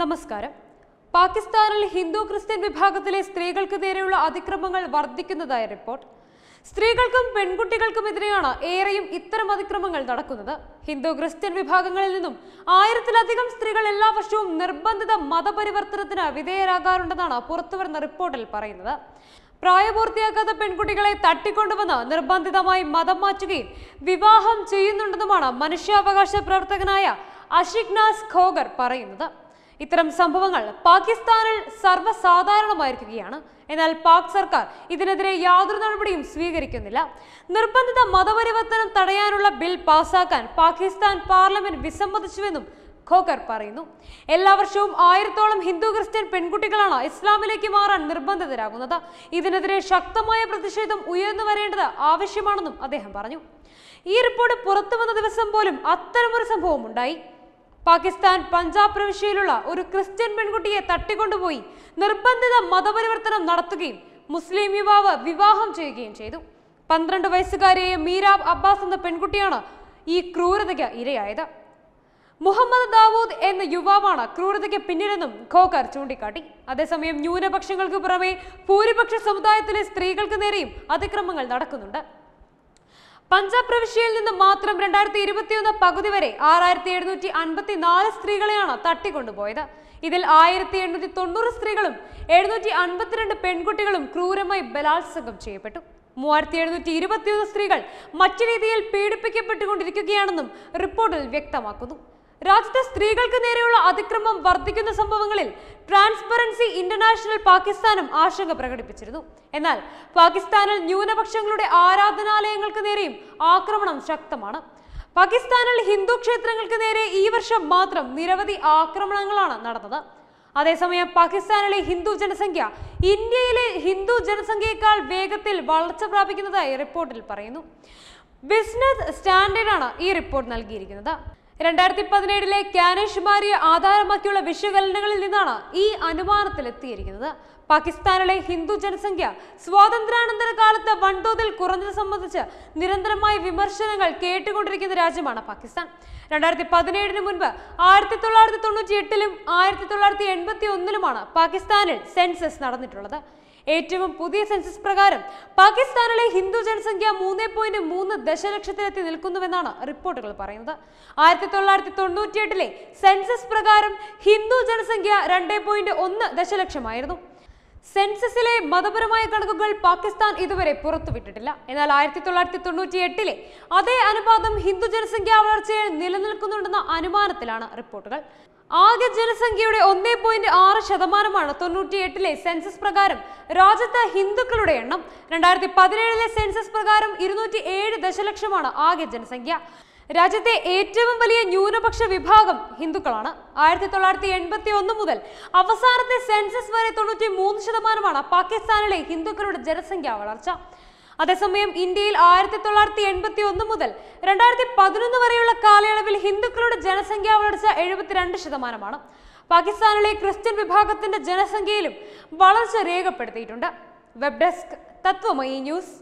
നമസ്കാരം. പാകിസ്ഥാനിൽ ഹിന്ദു ക്രിസ്ത്യൻ വിഭാഗത്തിലെ സ്ത്രീകൾക്ക് നേരെയുള്ള അതിക്രമങ്ങൾ വർദ്ധിക്കുന്നതായ റിപ്പോർട്ട്. സ്ത്രീകൾക്കും പെൺകുട്ടികൾക്കും എതിരെയാണ് ഏറെയും ഇത്തരം അതിക്രമങ്ങൾ നടക്കുന്നത്. ഹിന്ദു ക്രിസ്ത്യൻ വിഭാഗങ്ങളിൽ നിന്നും ആയിരത്തിലധികം സ്ത്രീകൾ എല്ലാ വർഷവും നിർബന്ധിത മതപരിവർത്തനത്തിന് വിധേയരാകാറുണ്ടെന്നാണ് പുറത്തുവരുന്ന റിപ്പോർട്ടിൽ പറയുന്നത്. പ്രായപൂർത്തിയാക്കാത്ത പെൺകുട്ടികളെ തട്ടിക്കൊണ്ടുവന്ന് നിർബന്ധിതമായി മതം മാറ്റുകയും വിവാഹം ചെയ്യുന്നുണ്ടെന്നുമാണ് മനുഷ്യാവകാശ പ്രവർത്തകനായ അഷിഗ്നാസ് ഖോഗർ പറയുന്നത്. ഇത്തരം സംഭവങ്ങൾ പാകിസ്ഥാനിൽ സർവസാധാരണമായിരിക്കുകയാണ്. എന്നാൽ പാക് സർക്കാർ ഇതിനെതിരെ യാതൊരു നടപടിയും സ്വീകരിക്കുന്നില്ല. നിർബന്ധിത മതപരിവർത്തനം തടയാനുള്ള ബിൽ പാസാക്കാൻ പാകിസ്ഥാൻ പാർലമെന്റ് വിസമ്മതിച്ചുവെന്നും ഖോക്കർ പറയുന്നു. എല്ലാ വർഷവും ആയിരത്തോളം ഹിന്ദു ക്രിസ്ത്യൻ പെൺകുട്ടികളാണ് ഇസ്ലാമിലേക്ക് മാറാൻ നിർബന്ധിതരാകുന്നത്. ഇതിനെതിരെ ശക്തമായ പ്രതിഷേധം ഉയർന്നു വരേണ്ടത് ആവശ്യമാണെന്നും അദ്ദേഹം പറഞ്ഞു. ഈ റിപ്പോർട്ട് പുറത്തു വന്ന ദിവസം പോലും അത്തരമൊരു സംഭവം ഉണ്ടായി പാകിസ്ഥാൻ പഞ്ചാബ് പ്രവിശ്യയിലുള്ള ഒരു ക്രിസ്ത്യൻ പെൺകുട്ടിയെ തട്ടിക്കൊണ്ടുപോയി നിർബന്ധിത മതപരിവർത്തനം നടത്തുകയും മുസ്ലിം യുവാവ് വിവാഹം ചെയ്യുകയും ചെയ്തു. പന്ത്രണ്ട് വയസ്സുകാരിയായ മീരാബ് അബ്ബാസ് എന്ന പെൺകുട്ടിയാണ് ഈ ക്രൂരതയ്ക്ക് ഇരയായത്. മുഹമ്മദ് ദാവൂദ് എന്ന യുവാവാണ് ക്രൂരതയ്ക്ക് പിന്നിലെന്നും ഖോക്കർ ചൂണ്ടിക്കാട്ടി. അതേസമയം ന്യൂനപക്ഷങ്ങൾക്ക് പുറമെ ഭൂരിപക്ഷ സമുദായത്തിലെ സ്ത്രീകൾക്ക് നേരെയും അതിക്രമങ്ങൾ നടക്കുന്നുണ്ട്. പഞ്ചാബ് പ്രവിശ്യയിൽ നിന്ന് മാത്രം രണ്ടായിരത്തി ഇരുപത്തിയൊന്ന് പകുതി വരെ ആറായിരത്തി എഴുന്നൂറ്റി അൻപത്തി നാല് സ്ത്രീകളെയാണ് തട്ടിക്കൊണ്ടുപോയത്. ഇതിൽ ആയിരത്തി എണ്ണൂറ്റി തൊണ്ണൂറ് സ്ത്രീകളും എഴുന്നൂറ്റി അൻപത്തിരണ്ട് പെൺകുട്ടികളും ക്രൂരമായി ബലാത്സംഗം ചെയ്യപ്പെട്ടു. മൂവായിരത്തി എഴുന്നൂറ്റി ഇരുപത്തിയൊന്ന് സ്ത്രീകൾ മറ്റു രീതിയിൽ പീഡിപ്പിക്കപ്പെട്ടുകൊണ്ടിരിക്കുകയാണെന്നും റിപ്പോർട്ടിൽ വ്യക്തമാക്കുന്നു. രാജ്യത്തെ സ്ത്രീകൾക്ക് നേരെയുള്ള അതിക്രമം വർദ്ധിക്കുന്ന സംഭവങ്ങളിൽ ട്രാൻസ്പെറൻസി ഇന്റർനാഷണൽ പാകിസ്ഥാനും ആശങ്ക പ്രകടിപ്പിച്ചിരുന്നു. എന്നാൽ പാകിസ്ഥാനിൽ ന്യൂനപക്ഷങ്ങളുടെ ആരാധനാലയങ്ങൾക്ക് നേരെയും ആക്രമണം ശക്തമാണ്. പാകിസ്ഥാനിൽ ഹിന്ദു ക്ഷേത്രങ്ങൾക്ക് നേരെ ഈ വർഷം മാത്രം നിരവധി ആക്രമണങ്ങളാണ് നടന്നത്. അതേസമയം പാകിസ്ഥാനിലെ ഹിന്ദു ജനസംഖ്യ ഇന്ത്യയിലെ ഹിന്ദു ജനസംഖ്യയേക്കാൾ വേഗത്തിൽ വളർച്ച പ്രാപിക്കുന്നതായി റിപ്പോർട്ടിൽ പറയുന്നു. ബിസിനസ് സ്റ്റാൻഡേർഡാണ് ഈ റിപ്പോർട്ട് നൽകിയിരിക്കുന്നത്. രണ്ടായിരത്തി പതിനേഴിലെ കാനേഷ്മാരിയെ ആധാരമാക്കിയുള്ള വിശകലനങ്ങളിൽ നിന്നാണ് ഈ അനുമാനത്തിലെത്തിയിരിക്കുന്നത്. പാകിസ്ഥാനിലെ ഹിന്ദു ജനസംഖ്യ സ്വാതന്ത്ര്യാനന്തര കാലത്ത് വൻതോതിൽ കുറഞ്ഞത് സംബന്ധിച്ച് നിരന്തരമായ വിമർശനങ്ങൾ കേട്ടുകൊണ്ടിരിക്കുന്ന രാജ്യമാണ് പാകിസ്ഥാൻ. രണ്ടായിരത്തി പതിനേഴിന് മുൻപ് ആയിരത്തി തൊള്ളായിരത്തി തൊണ്ണൂറ്റി എട്ടിലും ആയിരത്തി തൊള്ളായിരത്തി എൺപത്തി ഒന്നിലുമാണ് പാകിസ്ഥാനിൽ സെൻസസ് നടന്നിട്ടുള്ളത്. ഏറ്റവും പുതിയ സെൻസസ് പ്രകാരം പാകിസ്ഥാനിലെ ഹിന്ദു ജനസംഖ്യ മൂന്ന് പോയിന്റ് മൂന്ന് ദശലക്ഷത്തിലെത്തി നിൽക്കുന്നുവെന്നാണ് റിപ്പോർട്ടുകൾ പറയുന്നത്. ആയിരത്തി തൊള്ളായിരത്തി തൊണ്ണൂറ്റിയെട്ടിലെ സെൻസസ് പ്രകാരം ഹിന്ദു ജനസംഖ്യ രണ്ട് പോയിന്റ് ഒന്ന് ദശലക്ഷമായിരുന്നു. സെൻസസിലെ മതപരമായ കണക്കുകൾ പാകിസ്ഥാൻ ഇതുവരെ പുറത്തുവിട്ടിട്ടില്ല. എന്നാൽ ആയിരത്തി തൊള്ളായിരത്തി തൊണ്ണൂറ്റി എട്ടിലെ അതേ അനുപാതം ഹിന്ദു ജനസംഖ്യാ വളർച്ചയിൽ നിലനിൽക്കുന്നുണ്ടെന്ന അനുമാനത്തിലാണ് റിപ്പോർട്ടുകൾ. ആകെ ജനസംഖ്യയുടെ ഒന്നേ പോയിന്റ് ആറ് ശതമാനമാണ് തൊണ്ണൂറ്റി എട്ടിലെ സെൻസസ് പ്രകാരം രാജ്യത്ത് ഹിന്ദുക്കളുടെ എണ്ണം. രണ്ടായിരത്തി പതിനേഴിലെ സെൻസസ് പ്രകാരം ഇരുന്നൂറ്റി ഏഴ് ദശലക്ഷമാണ് ആകെ ജനസംഖ്യ. രാജ്യത്തെ ഏറ്റവും വലിയ ന്യൂനപക്ഷ വിഭാഗം ഹിന്ദുക്കളാണ്. ആയിരത്തി തൊള്ളായിരത്തി എൺപത്തി ഒന്ന് മുതൽ അവസാനത്തെ സെൻസസ് വരെ തൊണ്ണൂറ്റി മൂന്ന് ശതമാനമാണ് പാകിസ്ഥാനിലെ ഹിന്ദുക്കളുടെ ജനസംഖ്യാ വളർച്ച. അതേസമയം ഇന്ത്യയിൽ ആയിരത്തി തൊള്ളായിരത്തി എൺപത്തി ഒന്ന് മുതൽ രണ്ടായിരത്തി പതിനൊന്ന് വരെയുള്ള കാലയളവിൽ ഹിന്ദുക്കളുടെ ജനസംഖ്യാ വളർച്ച എഴുപത്തിരണ്ട് ശതമാനമാണ്. പാകിസ്ഥാനിലെ ക്രിസ്ത്യൻ വിഭാഗത്തിന്റെ ജനസംഖ്യയിലും വളർച്ച രേഖപ്പെടുത്തിയിട്ടുണ്ട്. Web desk Tatwamayi news.